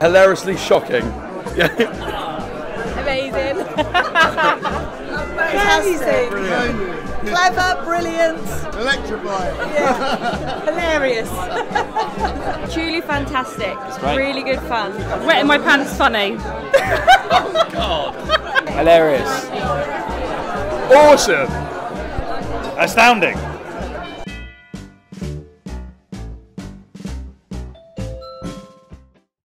Hilariously shocking. Yeah. Amazing. Fantastic. Clever, brilliant, Electrifying. Hilarious. Truly fantastic. Really good fun. Wet in my pants funny. oh god. Hilarious. Awesome. Astounding.